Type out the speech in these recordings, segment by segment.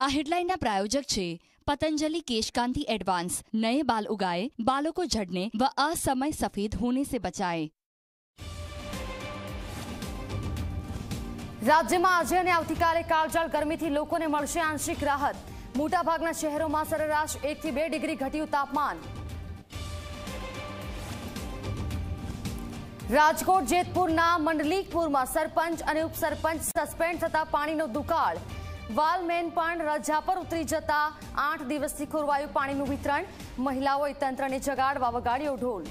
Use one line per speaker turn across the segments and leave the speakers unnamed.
આ હેડલાઇનના પ્રાયોજક છે पतंजलि केशकांति एडवांस नए बाल उगाए बालों को झड़ने व असमय सफेद होने से बचाए
રાજ્યમાં આજે અને આવતીકાલે કાળઝાળ ગરમીથી લોકોને મળશે આંશિક રાહત મોટાભાગના શહેરોમાં સરેરાશ એકથી બે ડિગ્રી ઘટ્યું તાપમાન રાજકોટ જેતપુરના મંડલીકપુરમાં સરપંચ અને ઉપસરપંચ સસ્પેન્ડ થતા પાણીનો દુકાળ વાલમેન પણ રજા પર ઉતરી જતા આઠ દિવસથી ખોરવાયું પાણીનું વિતરણ. મહિલાઓએ તંત્રને જગાડવા વગાડ્યો ઢોલ.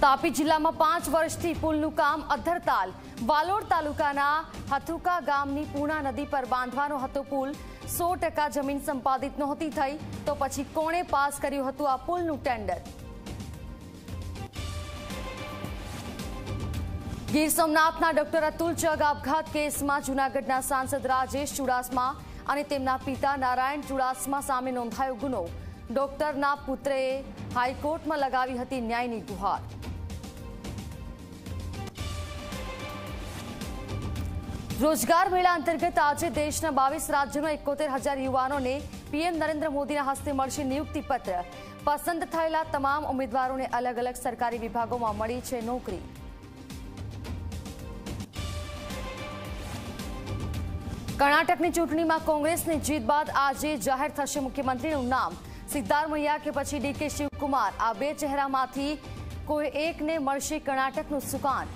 તાપી જિલ્લામાં પાંચ વર્ષથી પુલનું કામ અધ્ધરતાલ વાલોડ તાલુકાના હથુકા ગામની પૂર્ણા નદી પર બાંધવાનો હતો પુલ. સો જમીન સંપાદિત નહોતી થઈ, તો પછી કોણે પાસ કર્યું હતું આ પુલનું ટેન્ડર? ગીર સોમનાથના ડોક્ટર અતુલ ચગ આપઘાત કેસમાં જૂનાગઢના સાંસદ રાજેશ ચુડાસમા અને તેમના પિતા નારાયણ ચુડાસમા સામે નોંધાયો ગુનો. ડોક્ટરના પુત્રએ હાઈકોર્ટમાં લગાવી હતી ન્યાયની ગુહાર. રોજગાર મેળા અંતર્ગત આજે દેશના બાવીસ રાજ્યોના એકોતેર હજાર યુવાનોને પીએમ નરેન્દ્ર મોદીના હસ્તે મળશે નિયુક્તિ પત્ર પસંદ થયેલા તમામ ઉમેદવારોને અલગ અલગ સરકારી વિભાગોમાં મળી છે નોકરી. કર્ણાટકની ચૂંટણીમાં કોંગ્રેસની જીત બાદ આજે જાહેર થશે મુખ્યમંત્રીનું નામ. સિદ્ધારમૈયા કે પછી ડીકે શિવકુમાર. આ બે ચહેરામાંથી કોઈ એકને મળશે કર્ણાટકનું સુકાન.